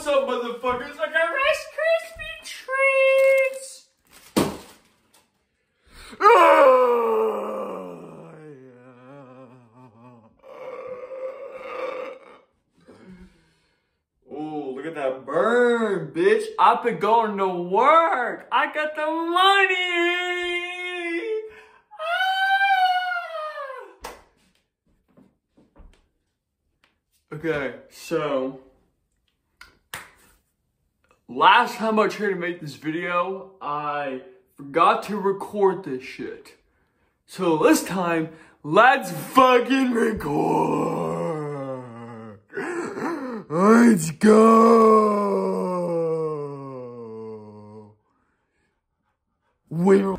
What's up, motherfuckers? I got Rice Krispie treats! Oh, look at that burn, bitch. I've been going to work. I got the money. Ah! Okay, so last time I tried to make this video, I forgot to record this shit. So this time, let's fucking record. Let's go.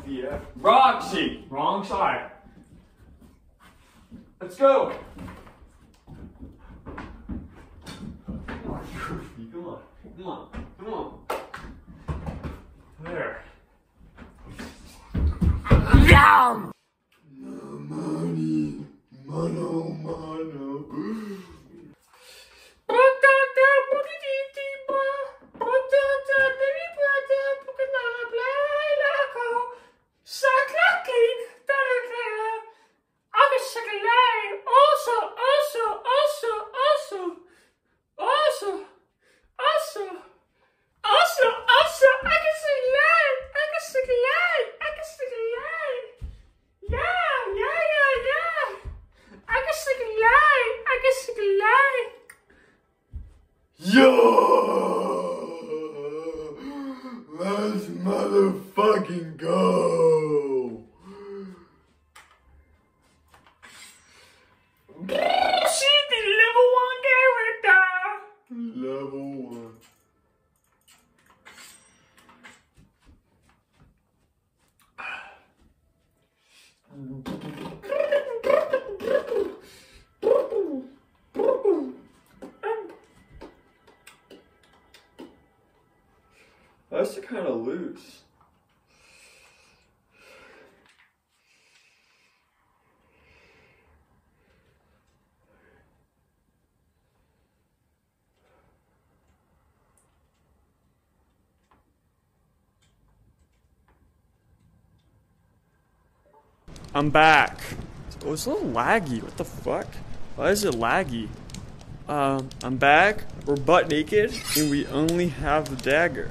Yeah. Roxy, wrong side. Let's go. Come on, Goofy, come on, come on, come on. There. Yum! Money, mono, mono. Yo! Let's motherfucking go! She's the level one character! Level one. That's kind of loose. I'm back. Oh, it's a little laggy. What the fuck? Why is it laggy? Um, I'm back. We're butt naked, and we only have the dagger.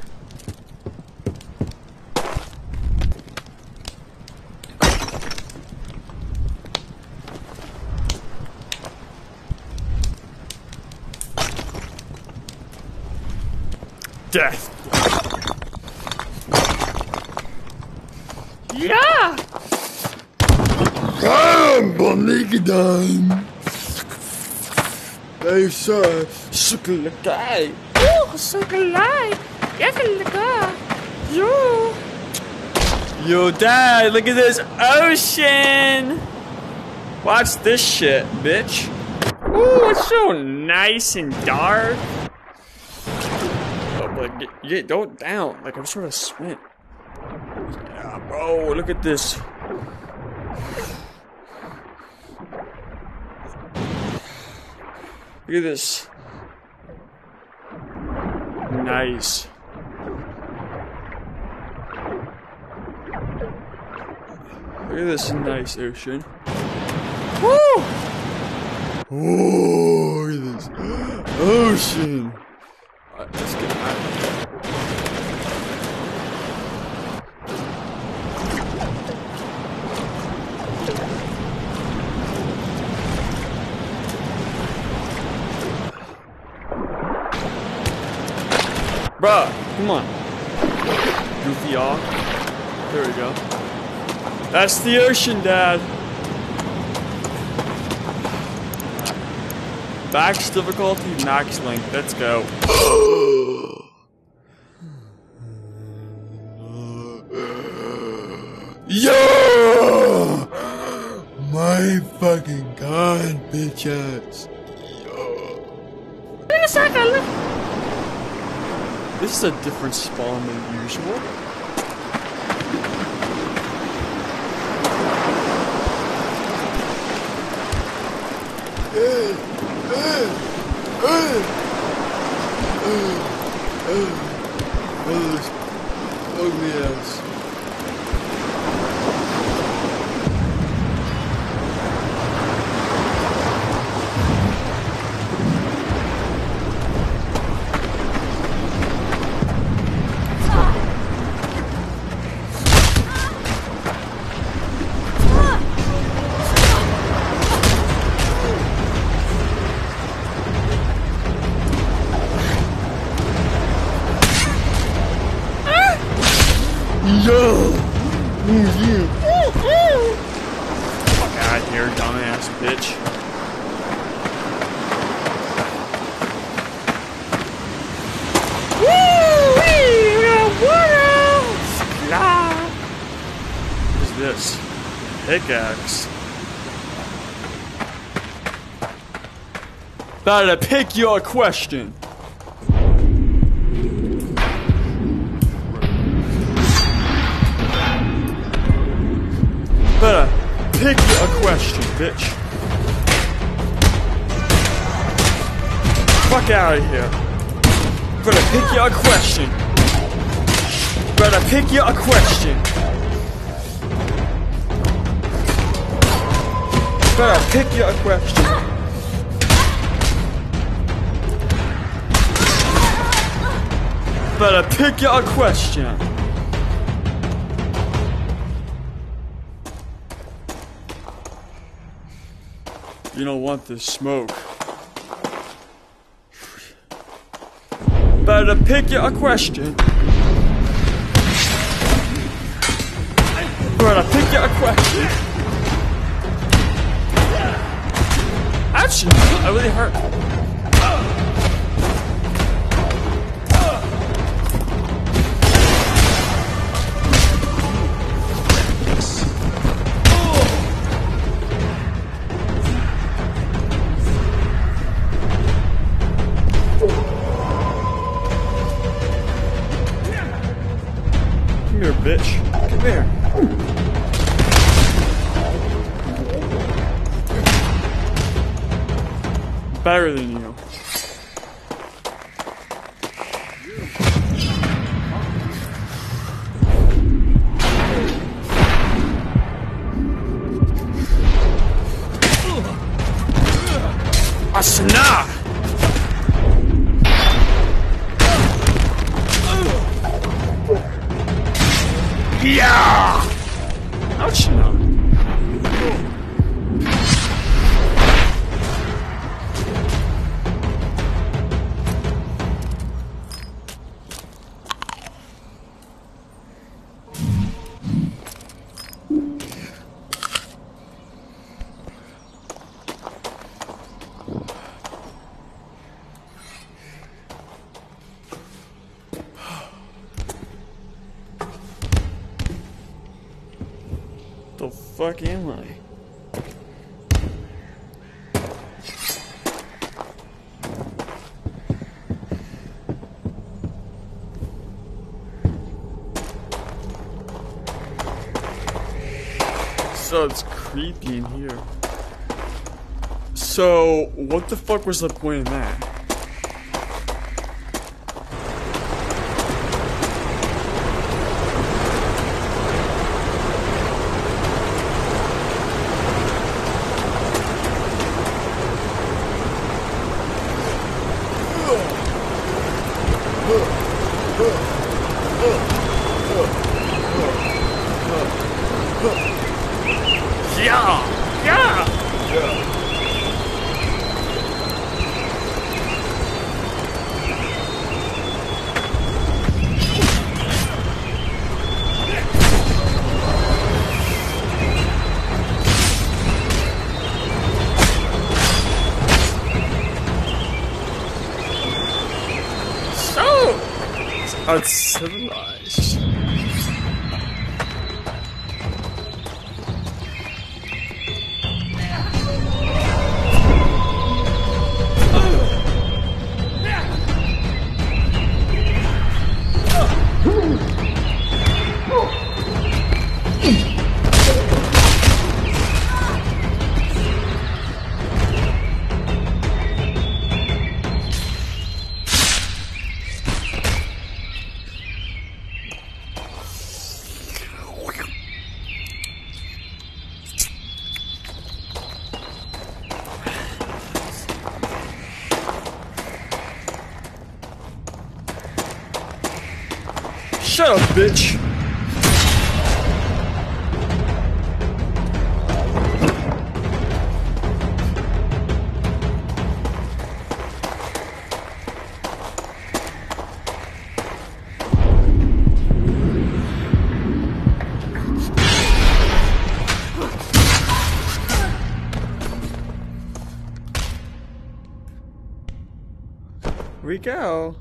Death. Yeah! I'm butt naked time. Hey, sir. Sukalakay. Oh, sukalay. Yakalaka. Yo. Yo, Dad, look at this ocean! Watch this shit, bitch. Ooh, it's so nice and dark. Oh, but get, get, don't down. Like, I'm sort of squint. Yeah, bro, look at this. Look at this. Nice. Look at this nice ocean. Woo! Oh, look at this ocean. Alright, let's get out. Bruh, come on. Goofy off. There we go. That's the ocean, Dad. Max difficulty, max length. Let's go. Yo! My fucking god, bitches. This is a different spawn than usual. Oh, this ugly ass. Yo! Fuck out here, dumbass bitch. What's this? Pickaxe. Better pick your question. Pick a question, bitch. Fuck out of here. Better pick your question. Better pick your question. Better pick your question. Better pick your question. You don't want this smoke. Better pick your question. Better pick your question. Ouch! That really hurt. Better The fuck am I? So it's creepy in here. So, what the fuck was the point of that? cow.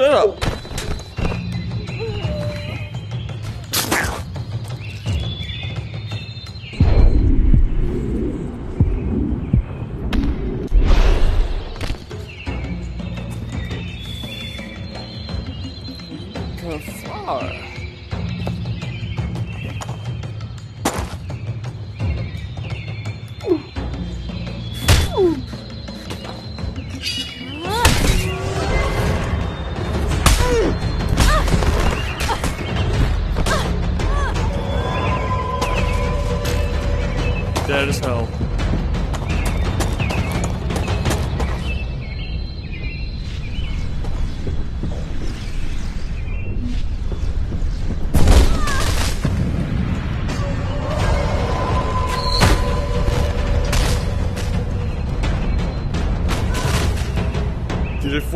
shut up.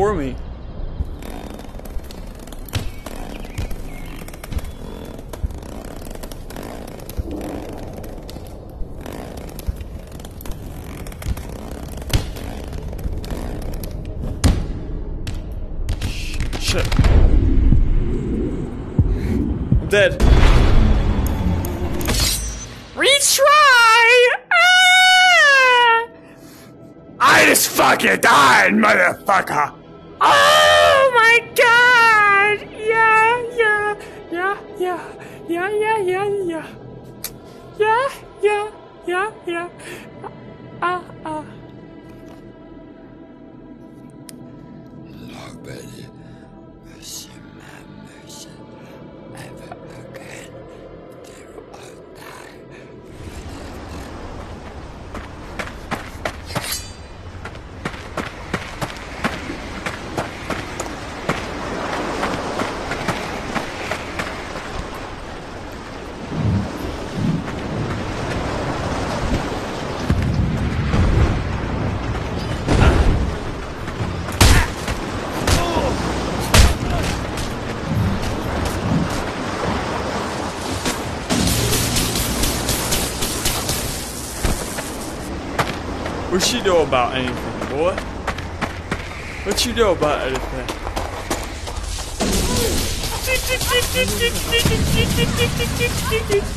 for me. Shit. I'm dead. Retry! Ah! I just fucking died, motherfucker! you know about anything, boy? What you know about anything?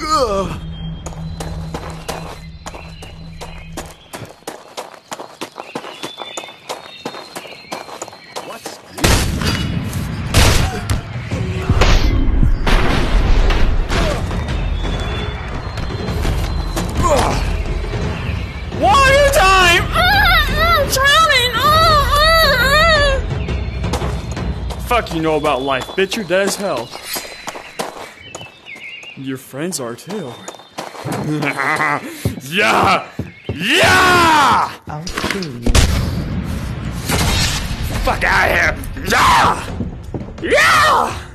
Ugh. You know about life, bitch. You're dead as hell. Your friends are too. yeah! Yeah! I'll kill you. Fuck out of here! Yeah! Yeah!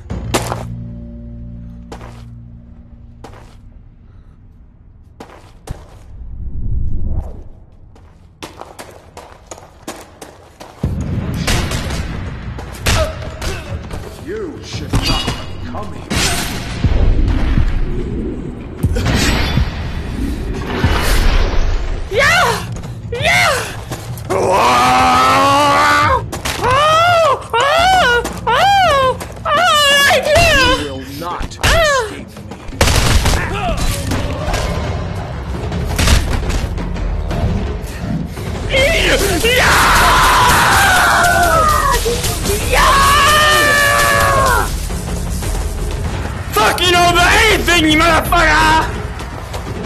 You motherfucker!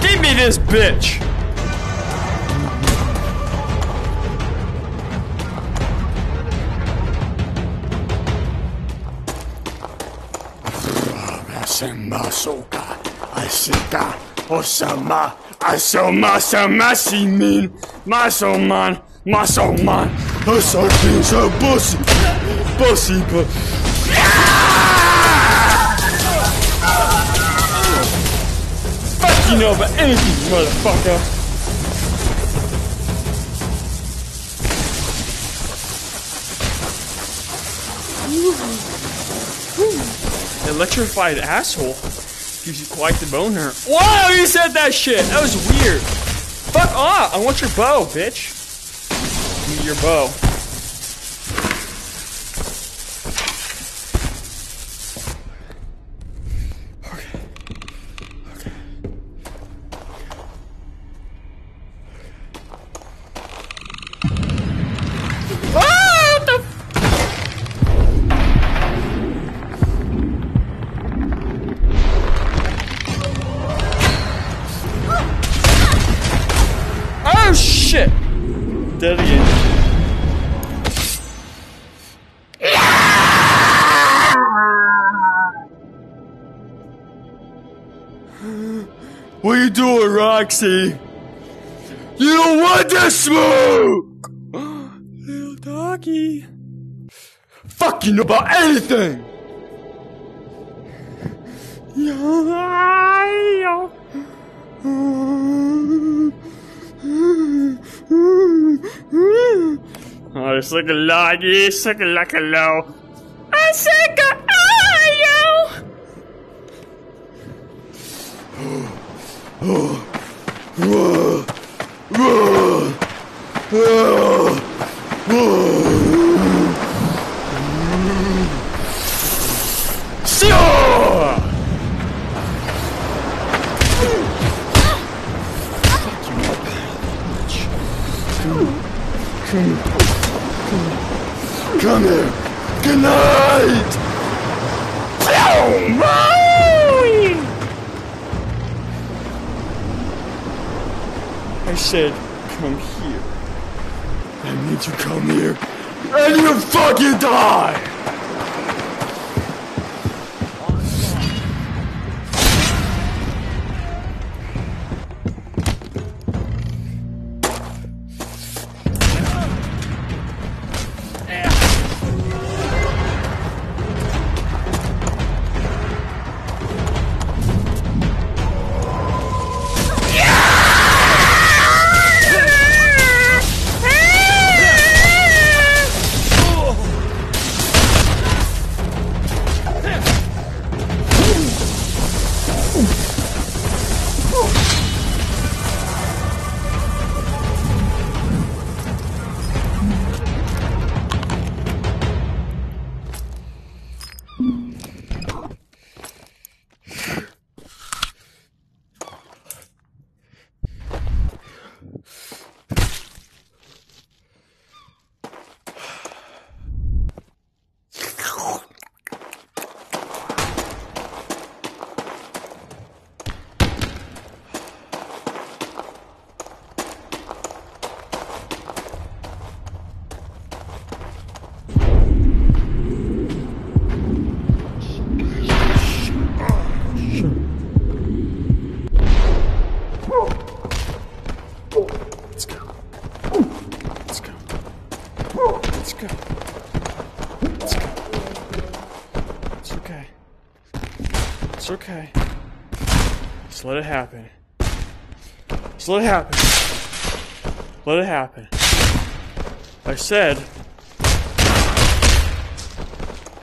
Give me this bitch! Asika, Osama, Asoma, Masoman, Masoman, pussy. You know about anything, motherfucker. Electrified asshole. Gives you quite the boner. Whoa, you said that shit. That was weird. Fuck off. I want your bow, bitch. Give me your bow. Roxy? You want to smoke! Little doggy. Fuck you know about anything! Oh, suck a loggy, suck a like a low. I said go oh, Sure! Come here! Good night! Said, come here. I need you come here. And you fucking die! Just let it happen. Just let it happen. Let it happen. I said.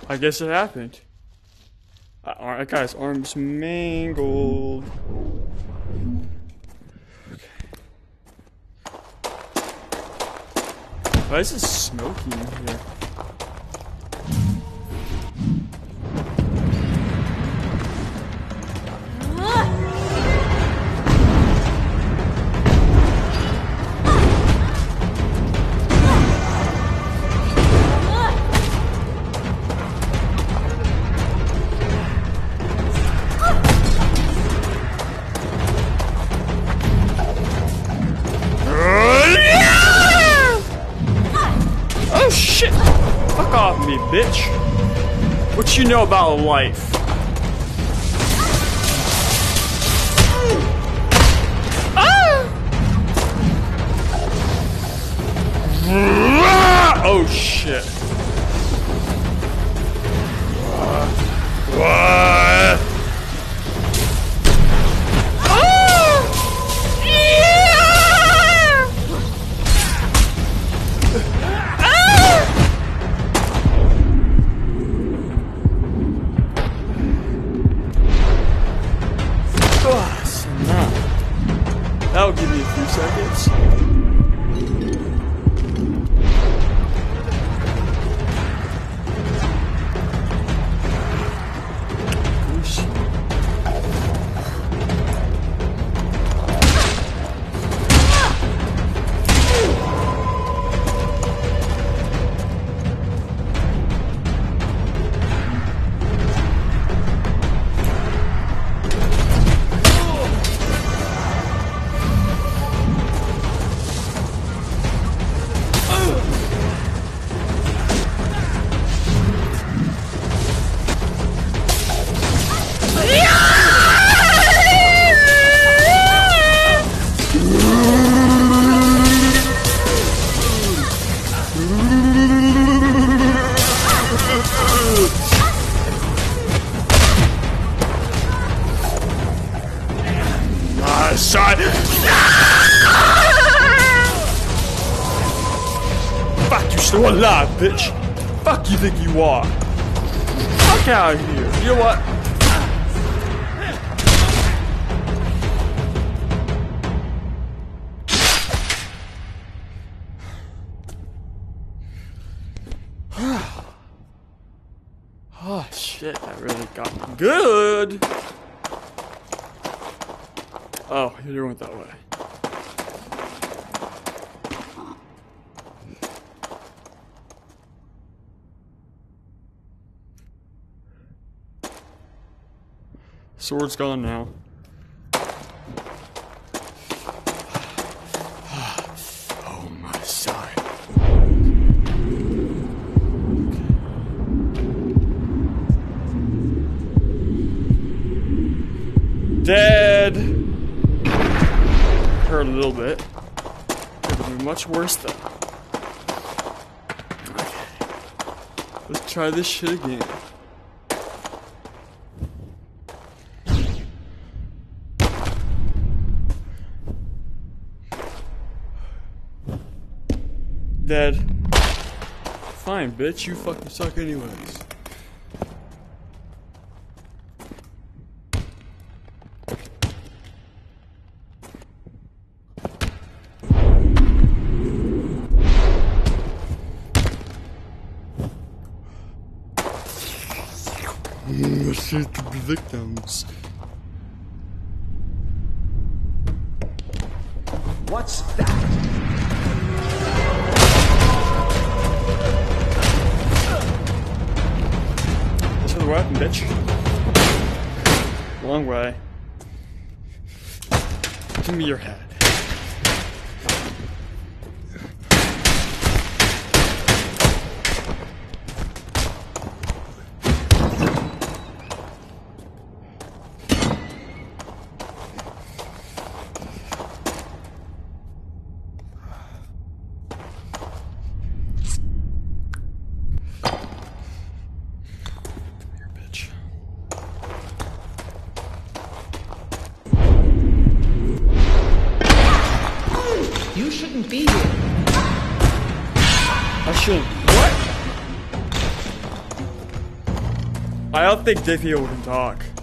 I guess it happened. Uh, Alright, guy's arms mangled. Okay. Why is it smoky in here? Know about a life? Still alive, bitch. Fuck you think you are. Fuck out of here. You know what? Oh shit, that really got good. Oh, you're went that way. Sword's gone now. Oh my side. Dead. Hurt a little bit. Could have been much worse though. Okay. Let's try this shit again. Dead. Fine, bitch. You fucking suck anyways. Mm, victims. Your head. I don't think Diffio can talk.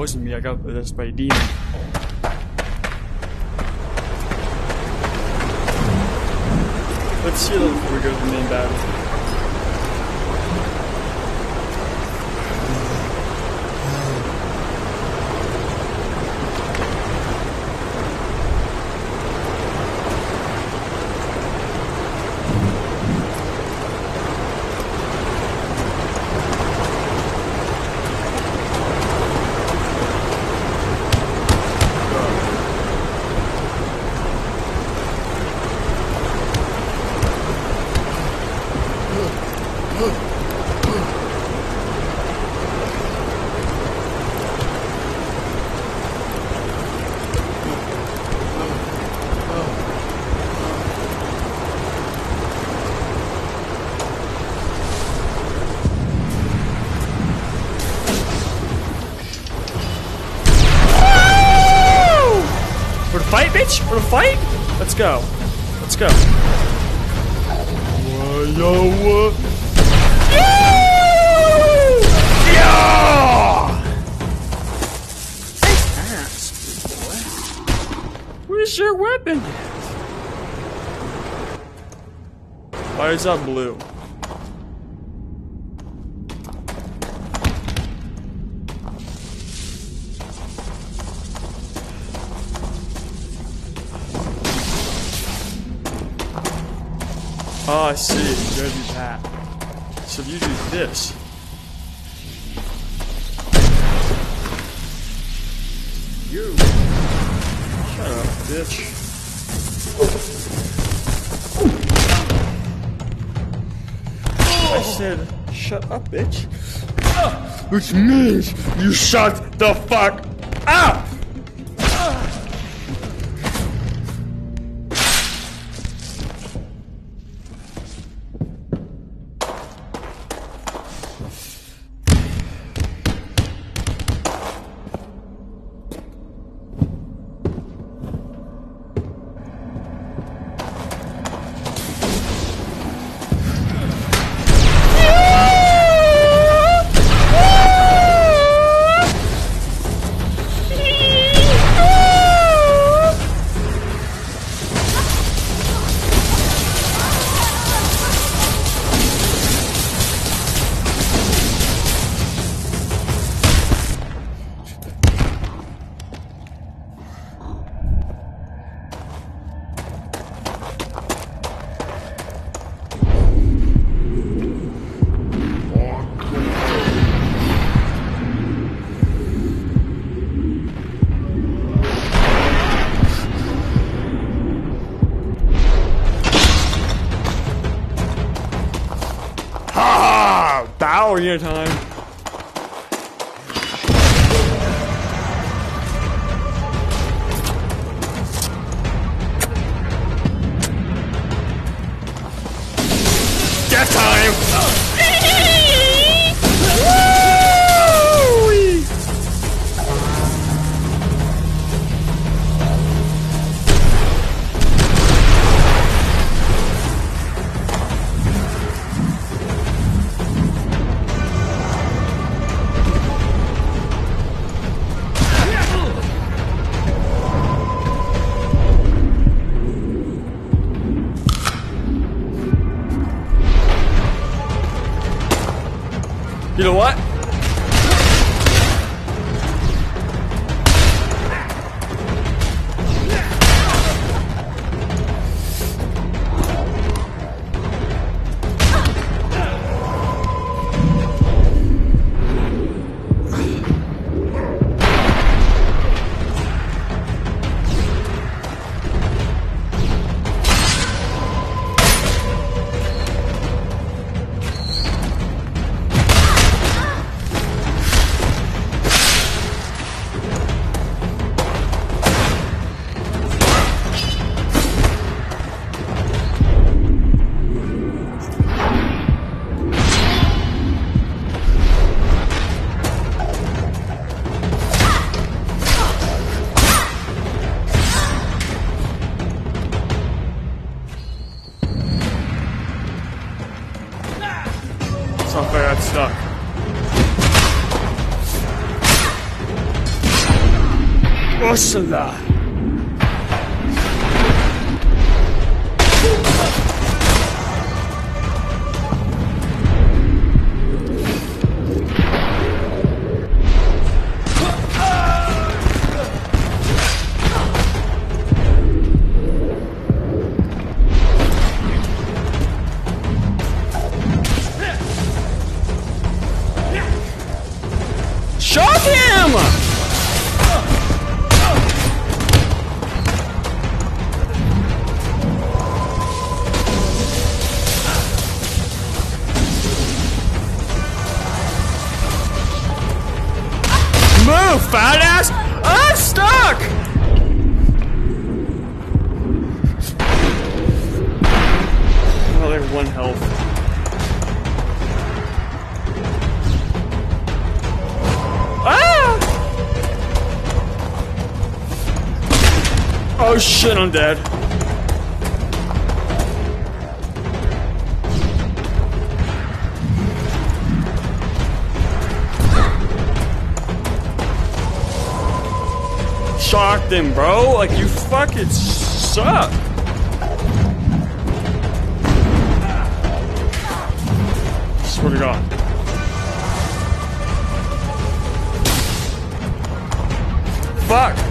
Me. I got possessed by a demon. Let's see that before we go to the main battle. For the fight, For the fight? Let's go. Let's go. Yo. Yeah! Where's your weapon? Why is that blue? Oh, I see. You gotta do that. So you do this. You. Shut up, bitch. I said, shut up, bitch. Which means you shut the fuck Ha! Your time. Ursula! Fat ass! I'm stuck! Oh, one health. Ah! Oh shit, I'm dead. Him, bro. Like, you fucking suck. Swear to God. Fuck!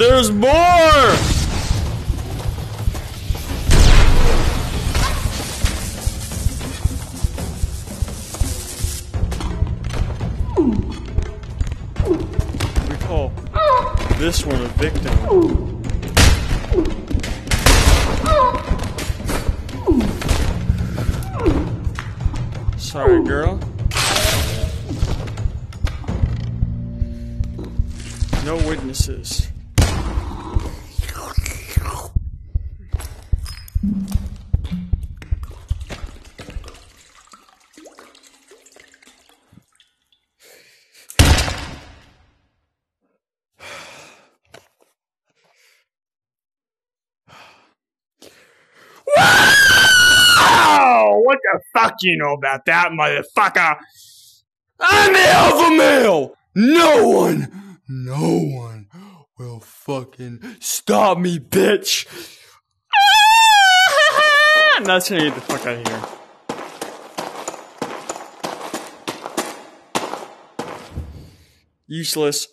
There's more! You know about that, motherfucker? I'm the alpha male! No one, no one will fucking stop me, bitch! Ah! That's gonna get the fuck out of here. Useless.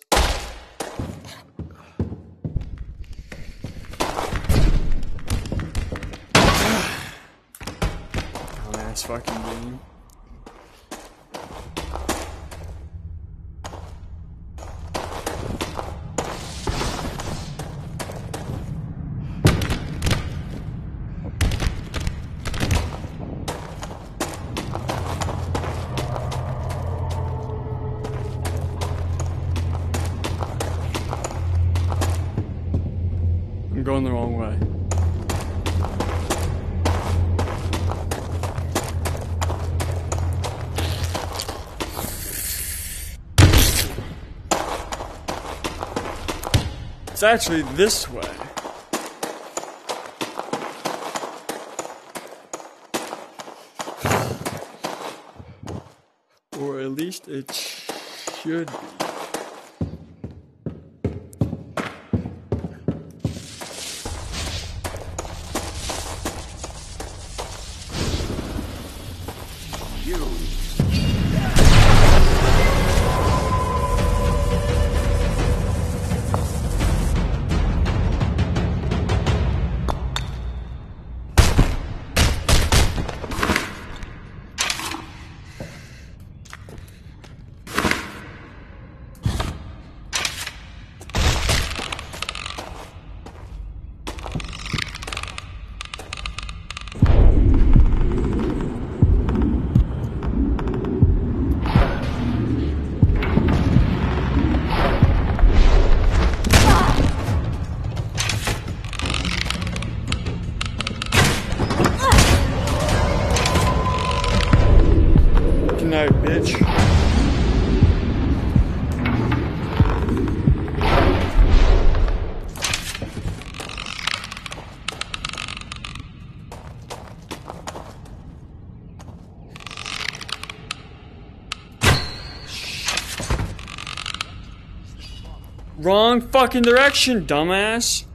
It's actually this way. Or at least it should be. Fucking direction, dumbass.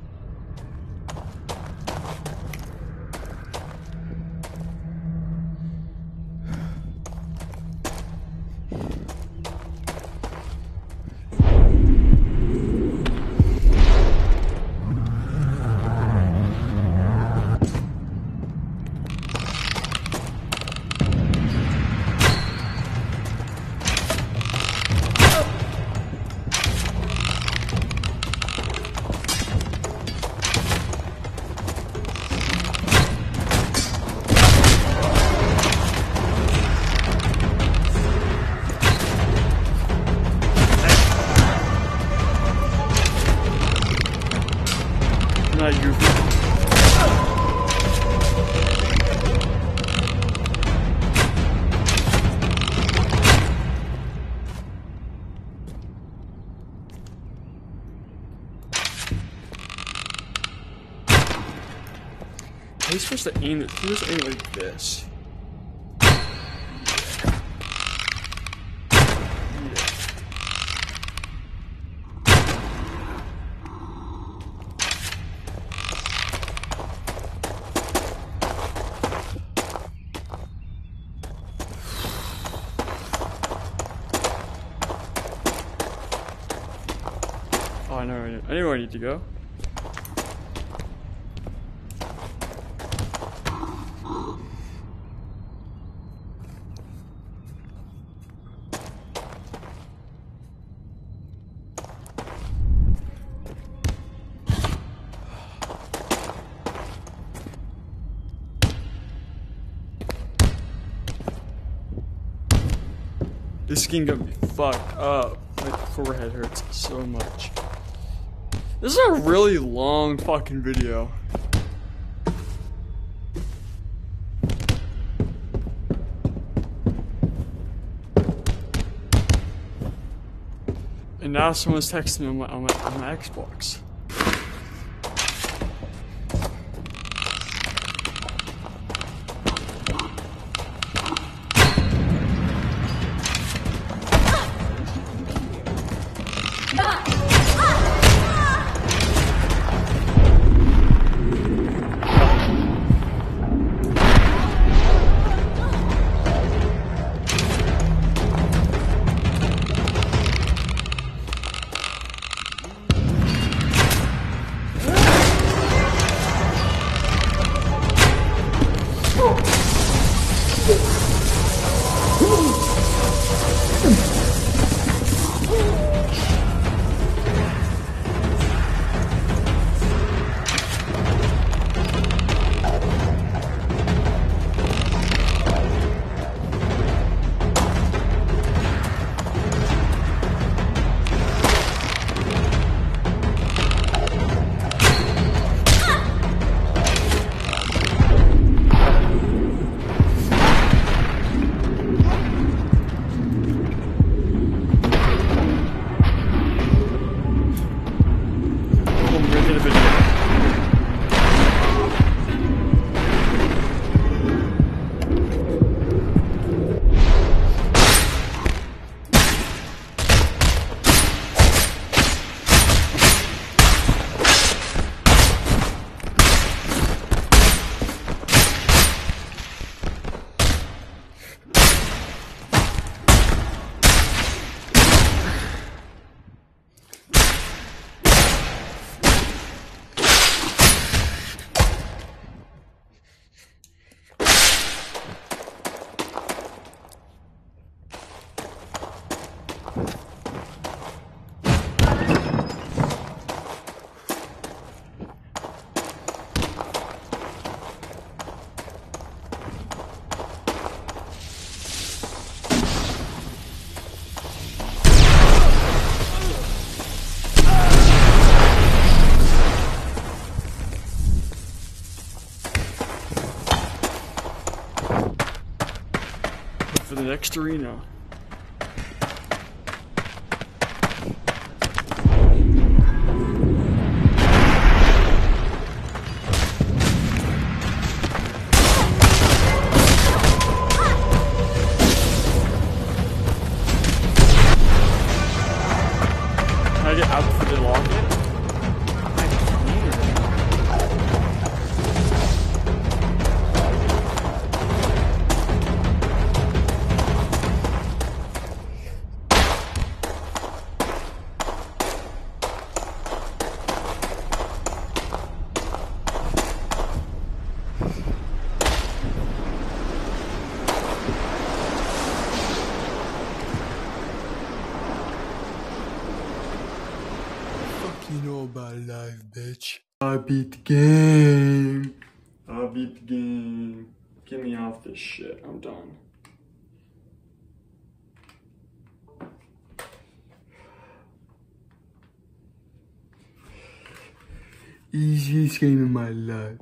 Supposed to aim it? You're supposed aim like this. Oh, I know- I know where I need to go. This skin got me fucked up. My forehead hurts so much. This is a really long fucking video. And now someone's texting me on my, on my, on my Xbox. For Easiest game in my life.